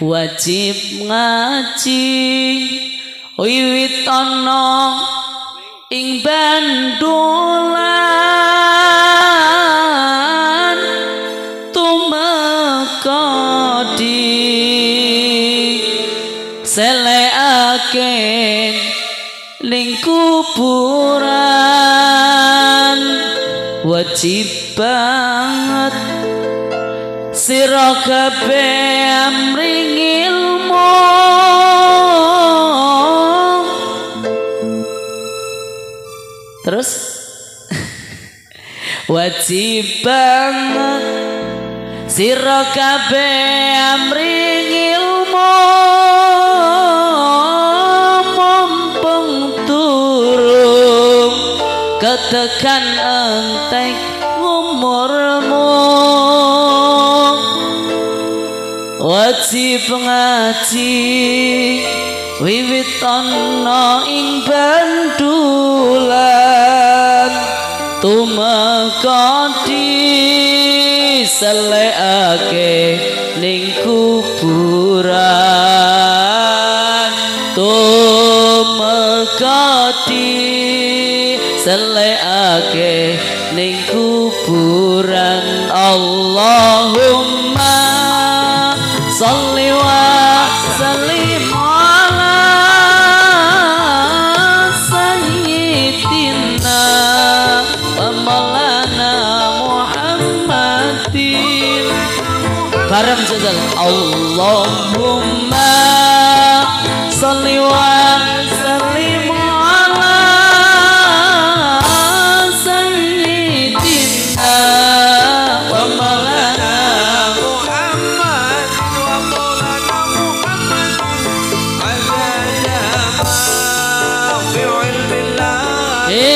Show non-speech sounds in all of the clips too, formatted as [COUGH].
wajib ngaji. Wiwit ana ing bandulan. Tumeka di. Selekake ning kuburan. Wajib banget sira kabeh amring ilmu. Terus? [LAUGHS] Wajib banget. Sira kabeh amring ilmu. Mumpung turung ketekan entek wajib ngaji wiwit ana ing bandulan. Tumeka diselekake ning kuburan. Tumeka diselekake ning kuburan. Allahumma salli Tina karena menjadil Allah.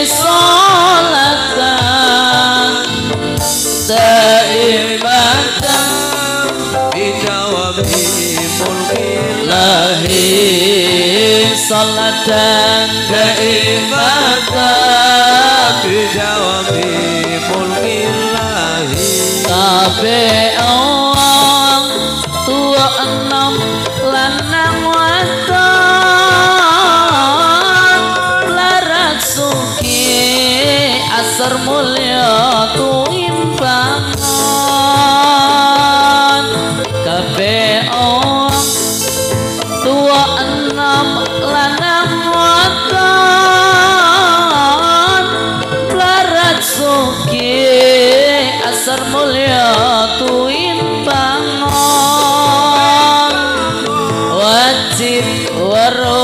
sholatan Seibadah Dijawab imun ilahi Sholatan Seibadah Dijawab imun ilahi Sabe'ah Asar mulia Tuimbangan Kabe orang Tua enam Lanang watan Larat suki Asar mulia Tuimbangan wajib weruh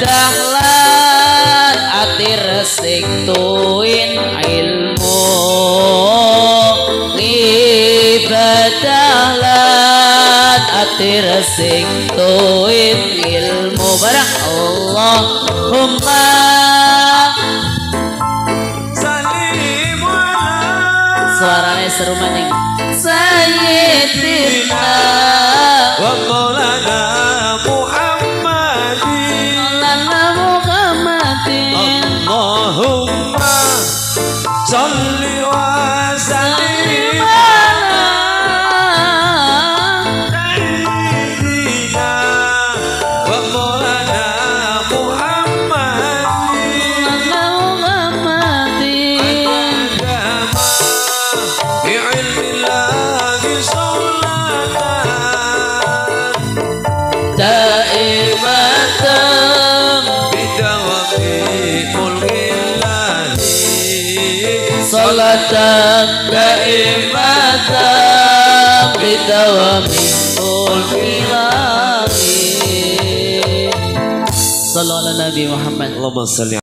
dahlan ati resik tuin ilmu. Ibadah lan ati resik tuin ilmu. Barang Allahumma suaranya seru maning. Sayyidina Salatan daimatan Bidawami mulki langit Sallallahu ala Nabi Muhammad اللهم صل